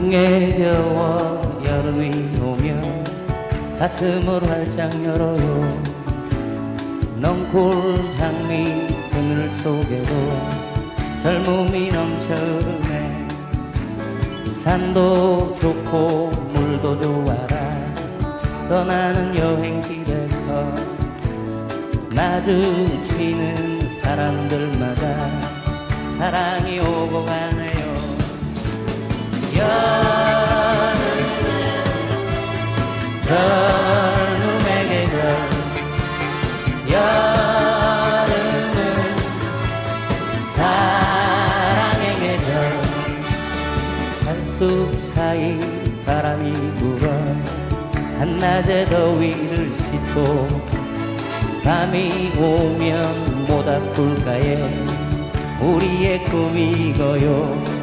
뭉게겨워 여름이 오면 가슴을 활짝 열어요. 넝쿨 장미 그늘 속에도 젊음이 넘쳐르네 산도 좋고 물도 좋아라. 떠나는 여행길에서 마주치는 사람들마다 사랑이 오 숲 사이 바람이 불어 한낮의 더위를 씻고 밤이 오면 모닥불가에 우리의 꿈이 거요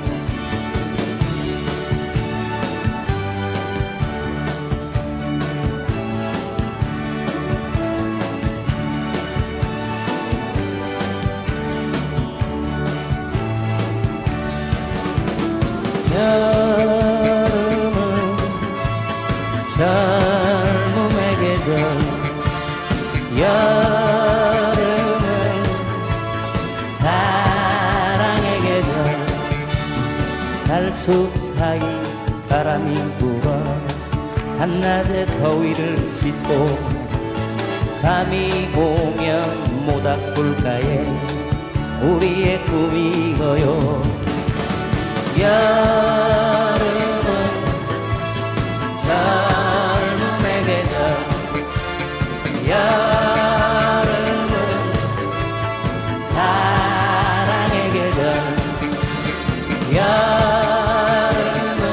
여름은 사랑의 계절 달숲 사이 바람이 불어 한낮의 더위를 씻고 밤이 오면 모닥불가에 우리의 꿈이 거요. 여 여름은